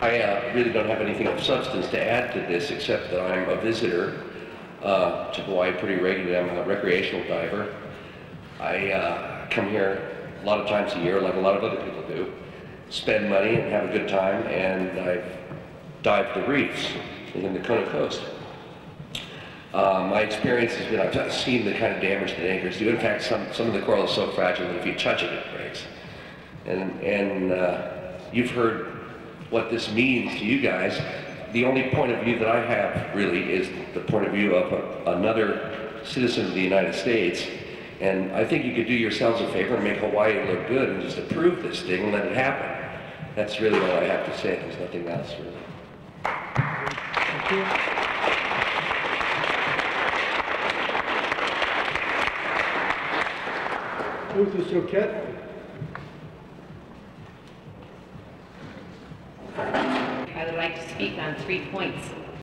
I uh, really don't have anything of substance to add to this, except that I'm a visitor uh, to Hawaii pretty regularly. I'm a recreational diver. I uh, come here a lot of times a year, like a lot of other people do, spend money and have a good time, and I've dived the reefs in the Kona coast. Uh, my experience has been I've seen the kind of damage that anchors do. In fact, some, some of the coral is so fragile that if you touch it, it breaks. And, and uh, you've heard what this means to you guys. The only point of view that I have really is the point of view of a, another citizen of the United States. And I think you could do yourselves a favor and make Hawaii look good and just approve this thing and let it happen. That's really all I have to say. There's nothing else really. Thank you. Luther Choquette. I would like to speak on three points.